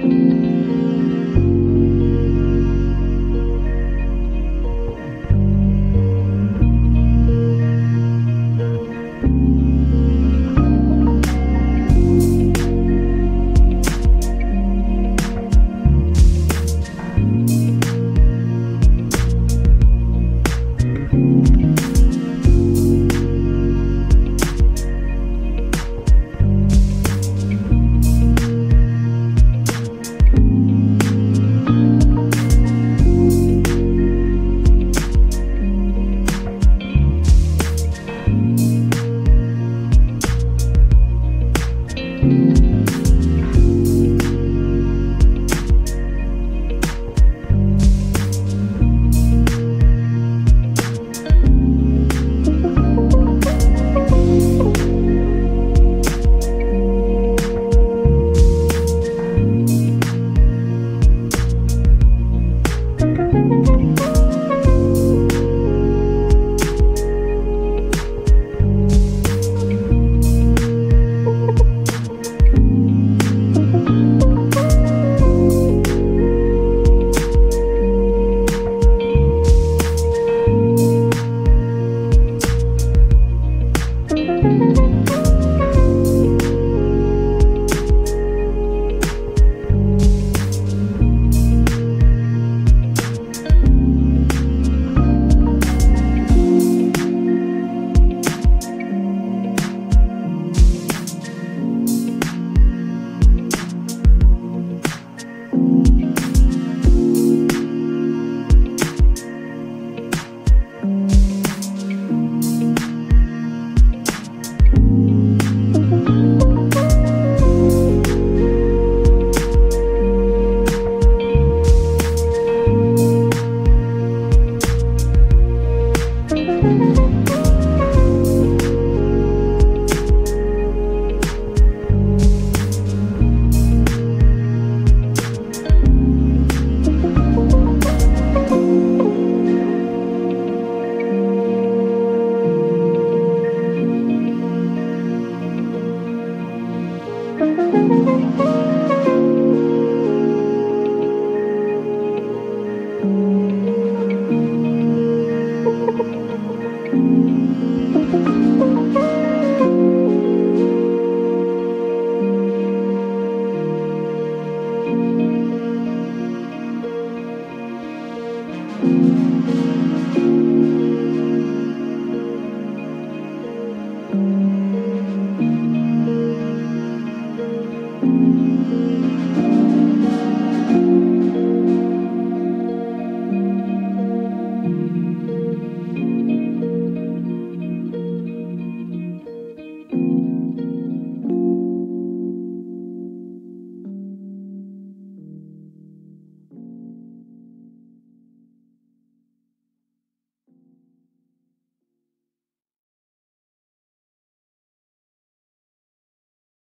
Bye. thank you